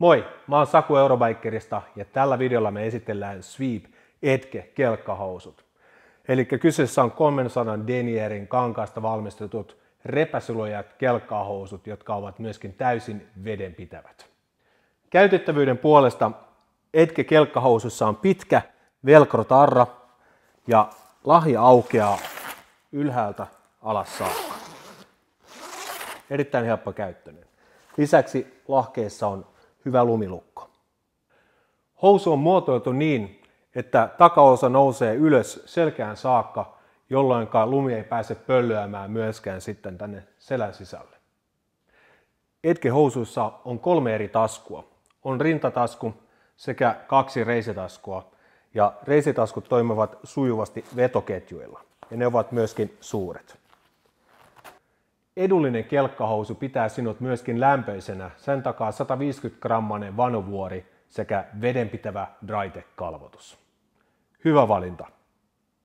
Moi, mä oon Saku Eurobikerista ja tällä videolla me esitellään Sweep Etke kelkkahousut. Eli kyseessä on 300 denierin kankaasta valmistetut repäsulojat kelkkahousut, jotka ovat myöskin täysin vedenpitävät. Käytettävyyden puolesta Etke kelkkahousussa on pitkä velcro-tarra ja lahja aukeaa ylhäältä alas saakka. Erittäin helppo käyttöinen. Lisäksi lahkeessa on hyvä lumilukko. Housu on muotoiltu niin, että takaosa nousee ylös selkään saakka, jolloin lumi ei pääse pöllöämään myöskään sitten tänne selän sisälle. Etke-housuissa on kolme eri taskua. On rintatasku sekä kaksi reisitaskua, ja reisitaskut toimivat sujuvasti vetoketjuilla, ja ne ovat myöskin suuret. Edullinen kelkkahousu pitää sinut myöskin lämpöisenä, sen takaa 150 grammanen vanuvuori sekä vedenpitävä Drytech-kalvotus. Hyvä valinta!